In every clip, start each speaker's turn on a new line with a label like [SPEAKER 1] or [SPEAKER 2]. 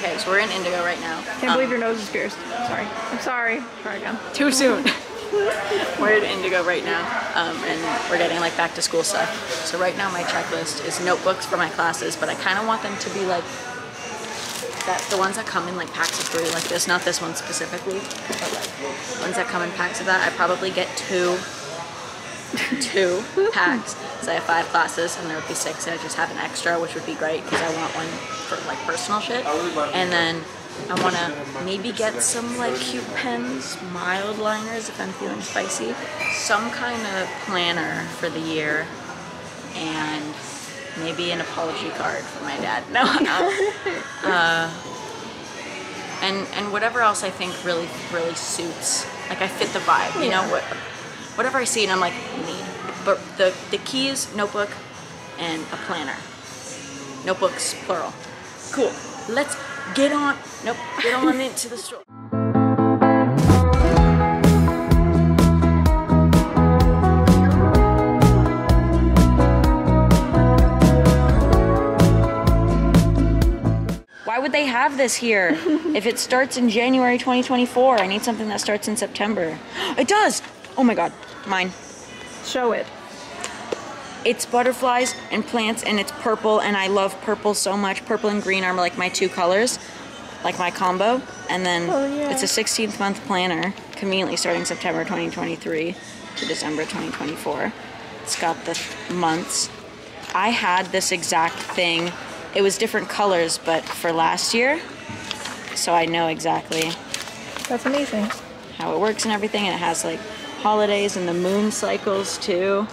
[SPEAKER 1] Okay, so we're in Indigo right now.
[SPEAKER 2] Can't
[SPEAKER 1] Um,
[SPEAKER 2] believe your nose is pierced. Sorry. I'm sorry. Try again.
[SPEAKER 1] Too soon. we're in Indigo right now, um, and we're getting like back to school stuff. So right now my checklist is notebooks for my classes, but I kind of want them to be like that the ones that come in like packs of three, like this. Not this one specifically, but like ones that come in packs of that. I probably get two, two packs. So I have five classes, and there would be six. And I just have an extra, which would be great because I want one for like personal shit. And then I want to maybe get some like cute pens, Mildliners if I'm feeling spicy, some kind of planner for the year, and maybe an apology card for my dad. No, no. Uh, and and whatever else I think really really suits. Like I fit the vibe, you know what. Whatever I see and I'm like need. But the the key is notebook and a planner. Notebooks plural. Cool. Let's get on. Nope. Get on into the store. Why would they have this here? if it starts in January 2024, I need something that starts in September. It does! Oh my god, mine.
[SPEAKER 2] Show it.
[SPEAKER 1] It's butterflies and plants and it's purple and I love purple so much. Purple and green are like my two colors, like my combo. And then
[SPEAKER 2] Oh, yeah.
[SPEAKER 1] it's a 16th month planner, conveniently starting September 2023 to December 2024. It's got the months. I had this exact thing. It was different colors, but for last year. So I know exactly
[SPEAKER 2] That's amazing.
[SPEAKER 1] how it works and everything. And it has like holidays and the moon cycles too.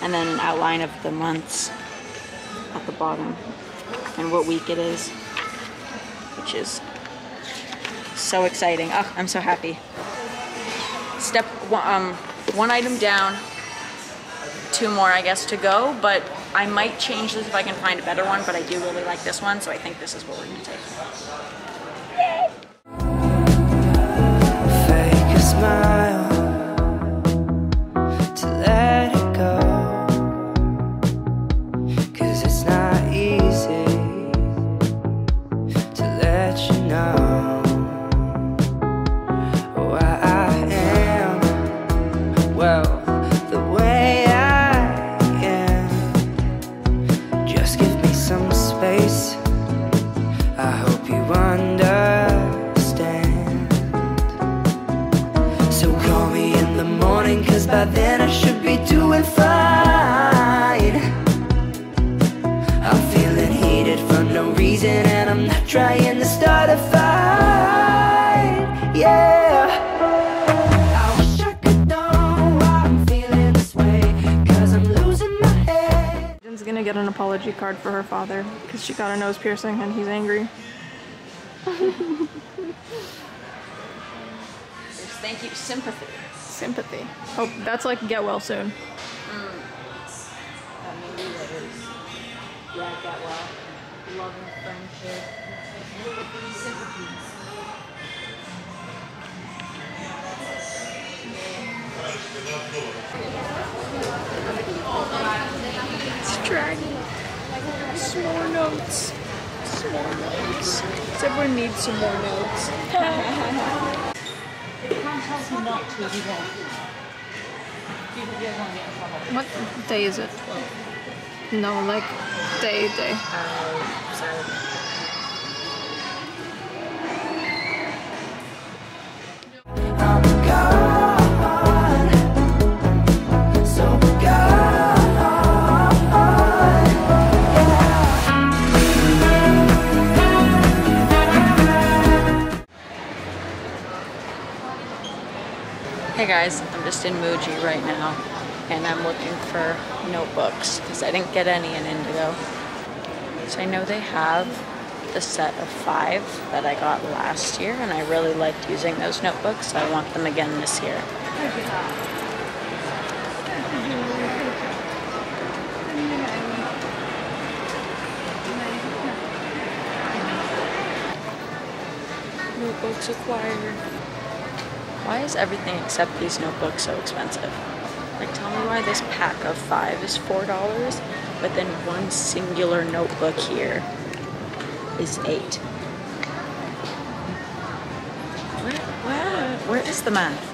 [SPEAKER 1] And then an outline of the months at the bottom and what week it is, which is so exciting. Oh, I'm so happy. Step one, um, one item down, two more, I guess, to go. But I might change this if I can find a better one. But I do really like this one, so I think this is what we're gonna take.
[SPEAKER 3] fake space.
[SPEAKER 2] Card for her father because she got a nose piercing and he's angry.
[SPEAKER 1] Thank you, sympathy.
[SPEAKER 2] Sympathy. Oh, that's like get well soon. Mm.
[SPEAKER 1] maybe that is yeah, get well. Love and friendship. Sympathy.
[SPEAKER 2] It's dragging. Some more notes. Some more notes. Everyone needs some more notes. What day is it? No, like day, day.
[SPEAKER 3] Oh, I'm
[SPEAKER 1] Hey guys, I'm just in Muji right now and I'm looking for notebooks because I didn't get any in Indigo. So I know they have the set of five that I got last year and I really liked using those notebooks. So I want them again this year. Notebooks acquired. Why is everything except these notebooks so expensive? Like, tell me why this pack of five is $4, but then one singular notebook here is eight. Where, where, where is the math?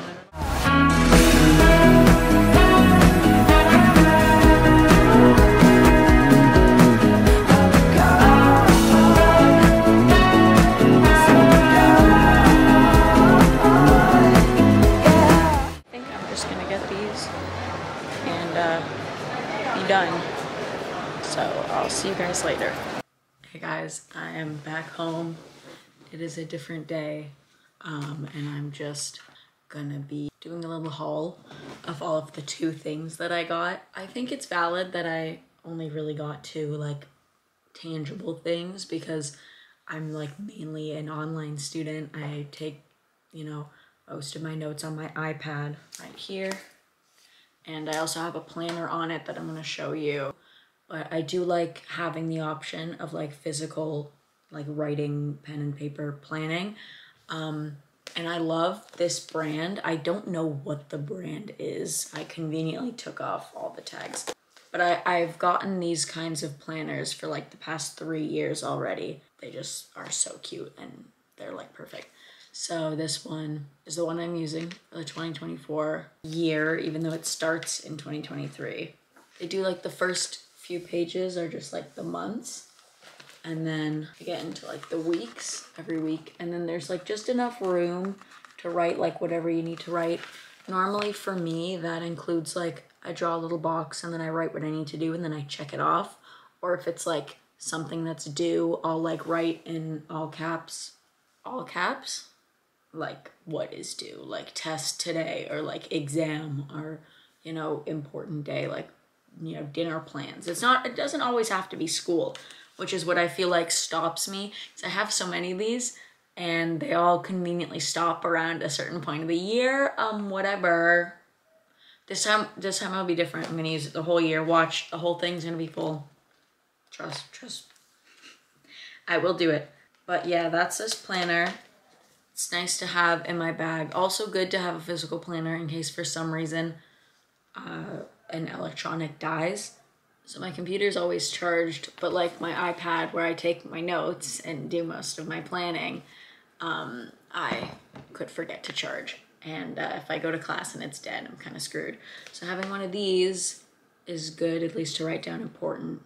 [SPEAKER 1] Be done. So I'll see you guys later. Hey guys, I am back home. It is a different day, um, and I'm just gonna be doing a little haul of all of the two things that I got. I think it's valid that I only really got two like tangible things because I'm like mainly an online student. I take, you know, most of my notes on my iPad right here. And I also have a planner on it that I'm gonna show you. But I do like having the option of like physical, like writing, pen and paper planning. Um, and I love this brand. I don't know what the brand is. I conveniently took off all the tags. But I, I've gotten these kinds of planners for like the past three years already. They just are so cute and they're like perfect. So this one is the one I'm using for the 2024 year, even though it starts in 2023. They do like the first few pages are just like the months. And then I get into like the weeks every week. And then there's like just enough room to write like whatever you need to write. Normally for me, that includes like I draw a little box and then I write what I need to do and then I check it off. Or if it's like something that's due, I'll like write in all caps, all caps, like what is due, like test today or like exam or, you know, important day, like, you know, dinner plans. It's not, it doesn't always have to be school, which is what I feel like stops me. Because I have so many of these and they all conveniently stop around a certain point of the year. Um, whatever. This time, this time it'll be different. I'm gonna use it the whole year. Watch, the whole thing's gonna be full. Trust, trust. I will do it. But yeah, that's this planner. It's nice to have in my bag. Also good to have a physical planner in case for some reason uh, an electronic dies. So my computer's always charged, but like my iPad where I take my notes and do most of my planning, um, I could forget to charge. And uh, if I go to class and it's dead, I'm kind of screwed. So having one of these is good, at least to write down important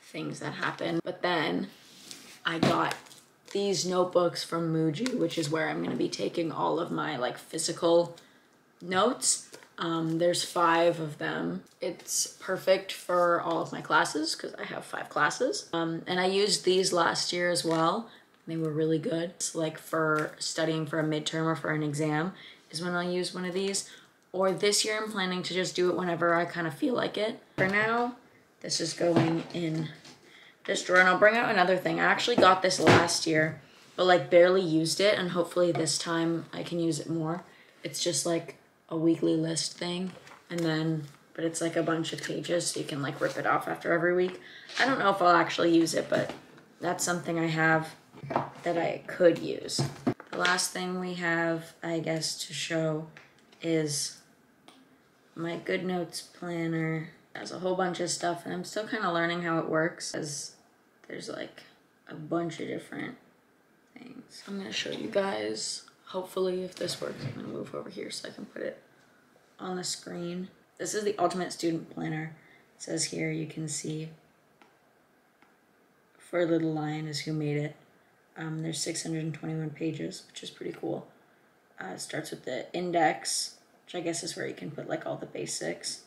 [SPEAKER 1] things that happen. But then I got these notebooks from Muji, which is where I'm going to be taking all of my like physical notes. Um, there's five of them. It's perfect for all of my classes because I have five classes. Um, and I used these last year as well. They were really good. It's like for studying for a midterm or for an exam is when I'll use one of these. Or this year I'm planning to just do it whenever I kind of feel like it. For now, this is going in this drawer. And I'll bring out another thing. I actually got this last year, but like barely used it. And hopefully this time I can use it more. It's just like a weekly list thing. And then, but it's like a bunch of pages so you can like rip it off after every week. I don't know if I'll actually use it, but that's something I have that I could use. The last thing we have, I guess, to show is my GoodNotes planner. It has a whole bunch of stuff and I'm still kind of learning how it works as there's like a bunch of different things. I'm gonna show you guys, hopefully if this works, I'm gonna move over here so I can put it on the screen. This is the Ultimate Student Planner. It says here you can see For a Little Lion is who made it. Um, there's 621 pages, which is pretty cool. Uh, it starts with the index, which I guess is where you can put like all the basics.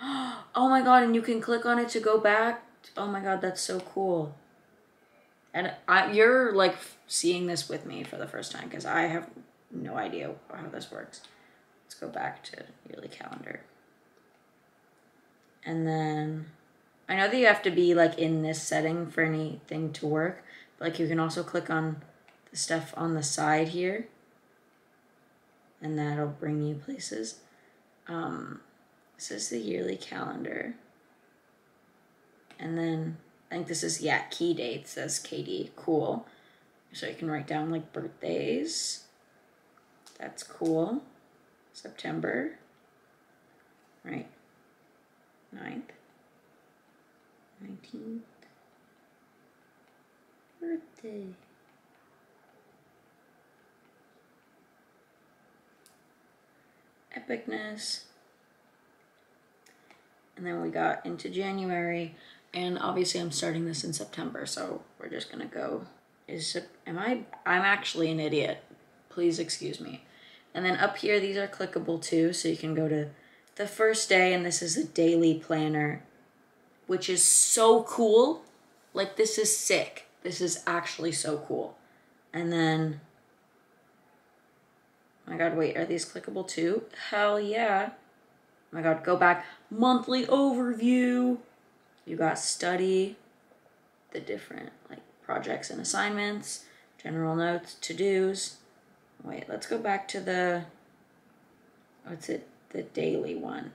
[SPEAKER 1] Oh my god, and you can click on it to go back. Oh my god, that's so cool. And I, you're like seeing this with me for the first time because I have no idea how this works. Let's go back to yearly calendar. And then I know that you have to be like in this setting for anything to work, but like you can also click on the stuff on the side here and that'll bring you places. Um, this is the yearly calendar. And then I think this is, yeah, key date says Katie. Cool. So you can write down like birthdays. That's cool. September. Right. 9th. 19th. Birthday. Epicness. And then we got into January and obviously I'm starting this in September, so we're just gonna go. Is am I? I'm actually an idiot. Please excuse me. And then up here, these are clickable too, so you can go to the first day, and this is a daily planner, which is so cool. Like this is sick. This is actually so cool. And then, oh my God, wait, are these clickable too? Hell yeah. Oh my God, go back. Monthly overview. You got study, the different like projects and assignments, general notes, to dos. Wait, let's go back to the, what's it, the daily one.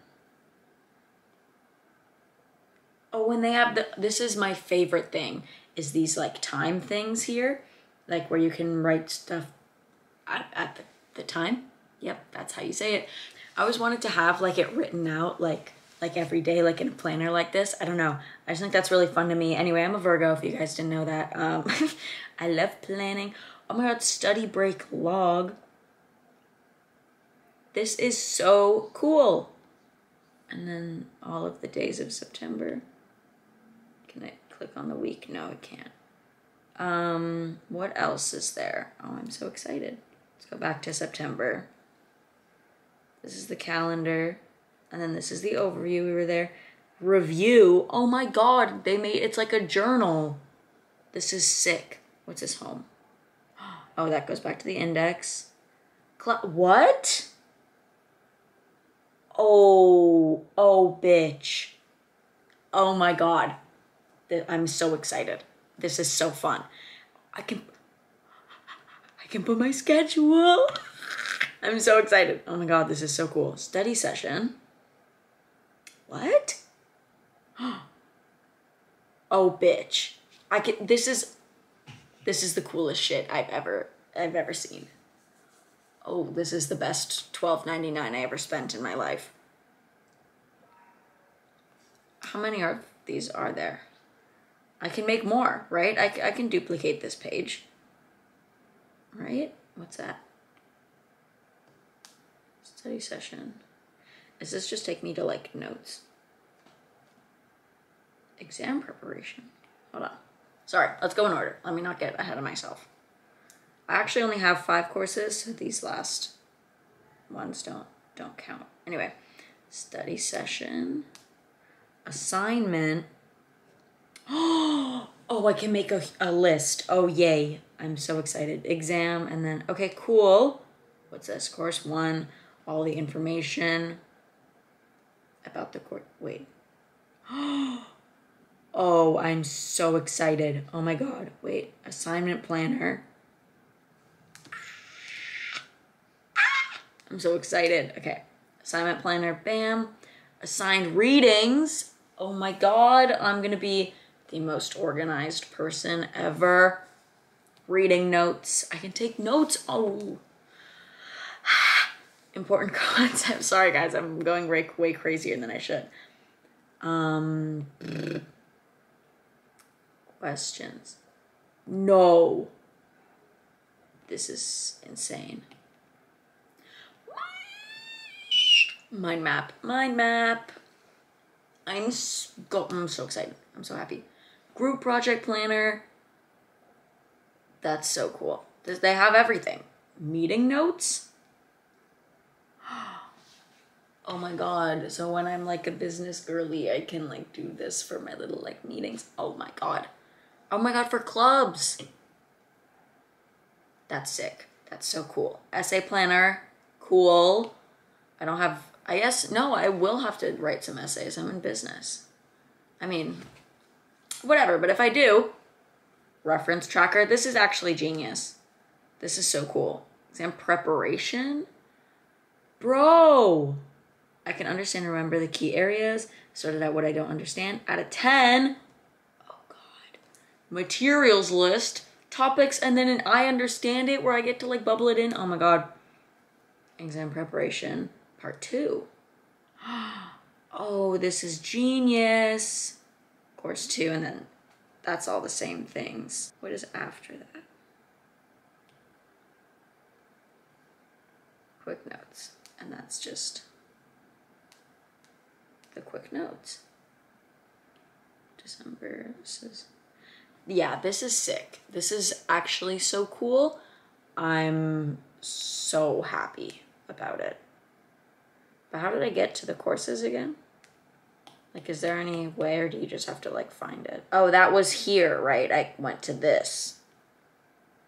[SPEAKER 1] Oh, when they have the, this is my favorite thing, is these like time things here, like where you can write stuff at, at the, the time. Yep, that's how you say it. I always wanted to have like it written out like like every day, like in a planner like this. I don't know. I just think that's really fun to me. Anyway, I'm a Virgo, if you guys didn't know that. Um, I love planning. Oh my god, study break log. This is so cool. And then all of the days of September. Can I click on the week? No, it can't. Um, what else is there? Oh, I'm so excited. Let's go back to September. This is the calendar. And then this is the overview. We were there. Review. Oh my god, they made it's like a journal. This is sick. What's this home? Oh, that goes back to the index. What? Oh, oh, bitch. Oh my god. I'm so excited. This is so fun. I can I can put my schedule. I'm so excited. Oh my god, this is so cool. Study session. What? oh, bitch. I can this is this is the coolest shit I've ever I've ever seen. Oh, this is the best $12.99 I ever spent in my life. How many of these are there? I can make more, right? I, I can duplicate this page. Right? What's that? Study session. Does this just take me to like notes? Exam preparation. Hold on. Sorry, let's go in order. Let me not get ahead of myself. I actually only have five courses, so these last ones don't don't count. Anyway, study session, assignment. Oh, I can make a, a list. Oh, yay. I'm so excited. Exam, and then, okay, cool. What's this? Course one, all the information about the court. Wait. Oh, I'm so excited. Oh my god. Wait, assignment planner. I'm so excited. Okay. Assignment planner, bam. Assigned readings. Oh my god, I'm gonna be the most organized person ever. Reading notes. I can take notes. Oh. Important concept. Sorry guys, I'm going way, way crazier than I should. Um questions. No. This is insane. Mind map. Mind map. I'm so, I'm so excited. I'm so happy. Group project planner. That's so cool. They have everything. Meeting notes. Oh my god. So when I'm like a business girly, I can like do this for my little like meetings. Oh my god. Oh my god, for clubs. That's sick. That's so cool. Essay planner. Cool. I don't have I guess no, I will have to write some essays. I'm in business. I mean, whatever, but if I do, reference tracker, this is actually genius. This is so cool. Exam preparation? Bro, I can understand and remember the key areas, sorted out what I don't understand. Out of 10, oh God, materials list, topics, and then an I understand it where I get to like bubble it in. Oh my God. Exam preparation, part two. Oh, this is genius. Course two, and then that's all the same things. What is after that? Quick notes. And that's just the quick notes. December, this is, yeah, this is sick. This is actually so cool. I'm so happy about it. But how did I get to the courses again? Like, is there any way, or do you just have to like find it? Oh, that was here, right? I went to this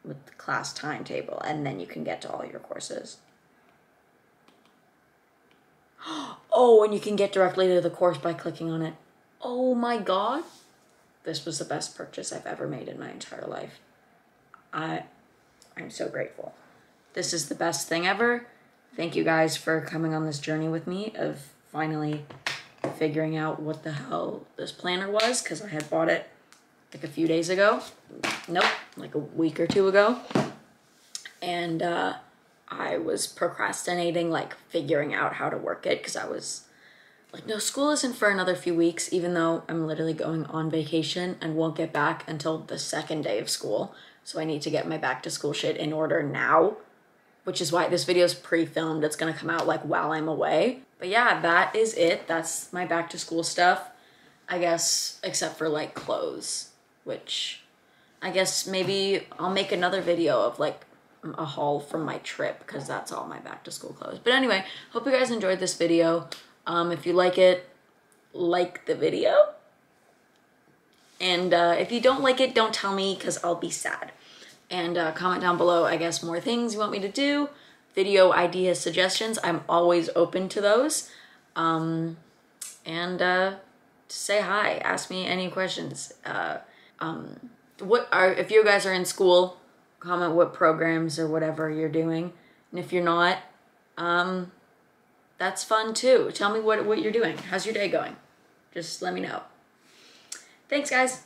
[SPEAKER 1] with the class timetable, and then you can get to all your courses. Oh, Oh, and you can get directly to the course by clicking on it. Oh my god. This was the best purchase I've ever made in my entire life. I I'm so grateful. This is the best thing ever. Thank you guys for coming on this journey with me of finally figuring out what the hell this planner was because I had bought it like a few days ago. Nope, like a week or two ago. And uh, I was procrastinating, like figuring out how to work it because I was like, no, school isn't for another few weeks, even though I'm literally going on vacation and won't get back until the second day of school. So I need to get my back to school shit in order now, which is why this video is pre filmed. It's gonna come out like while I'm away. But yeah, that is it. That's my back to school stuff. I guess, except for like clothes, which I guess maybe I'll make another video of like a haul from my trip because that's all my back to school clothes. But anyway, hope you guys enjoyed this video. Um, if you like it, like the video. And uh, if you don't like it, don't tell me because I'll be sad. And uh, comment down below, I guess, more things you want me to do. Video ideas, suggestions. I'm always open to those. Um, and uh, say hi. Ask me any questions. Uh, um, what are if you guys are in school? Comment what programs or whatever you're doing. And if you're not, um, that's fun too. Tell me what, what you're doing. How's your day going? Just let me know. Thanks, guys.